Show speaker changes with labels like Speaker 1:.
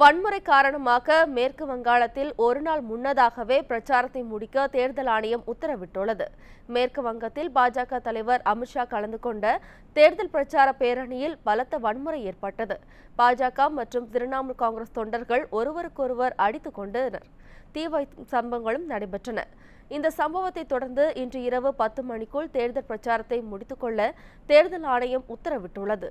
Speaker 1: வன்முறை காரணமாக மேற்கு வங்காளத்தில் ஒரு நாள் முன்னதாகவே பிரச்சாரத்தை முடிக்க தேர்தல் ஆணையம் உத்தரவிட்டுள்ளது. மேற்கு வங்கத்தில் பாஜக தலைவர் அமித்ஷா கலந்து கொண்ட தேர்தல் பிரச்சார பேரணியில் பலத்த வன்முறை ஏற்பட்டது. பாஜக மற்றும் திரிணாமுல் காங்கிரஸ் தொண்டர்கள் ஒருவருக்கொருவர் அடித்துக் கொண்டனர். தீ சம்பவங்களும் நடைபெற்றன. இந்த சம்பவத்தை தொடர்ந்து இன்று இரவு பத்து மணிக்குள் தேர்தல் பிரச்சாரத்தை முடித்துக்கொள்ள தேர்தல் ஆணையம் உத்தரவிட்டுள்ளது.